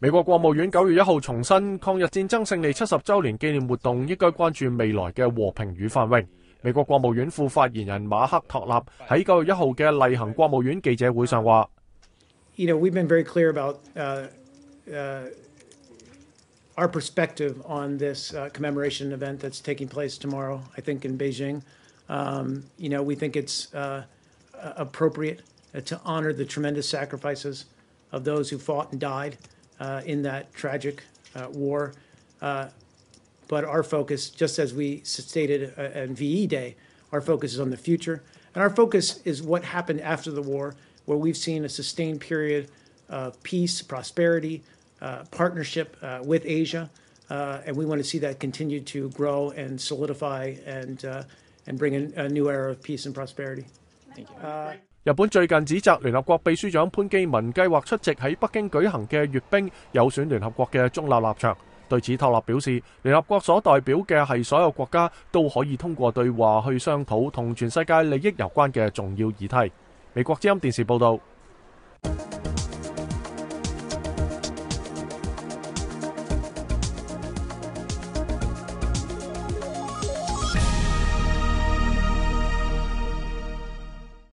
美国国务院九月一号重申，抗日战争胜利七十周年纪念活动应该关注未来嘅和平与繁荣。美国国务院副发言人马克托纳喺九月一号嘅例行国务院记者会上话：You know, we've been very clear about uh, uh, our perspective on this uh, commemoration event that's taking place tomorrow. I think in Beijing. Um, you know, we think it's uh, appropriate to honor the tremendous sacrifices of those who fought and died. Uh, in that tragic uh, war. Uh, but our focus, just as we stated on VE Day, our focus is on the future. And our focus is what happened after the war, where we've seen a sustained period of peace, prosperity, partnership with Asia. and we want to see that continue to grow and solidify and, and bring a, a new era of peace and prosperity. 日本最近指責聯合國秘書長潘基文計劃出席喺北京舉行嘅閱兵，有損聯合國嘅中立立場。對此，托勒表示，聯合國所代表嘅係所有國家都可以通過對話去商討同全世界利益有關嘅重要議題。美國之音電視報道。